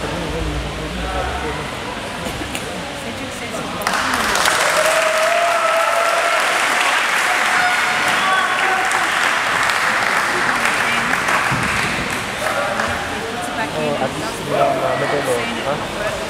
Oh, at least hindi lang uh,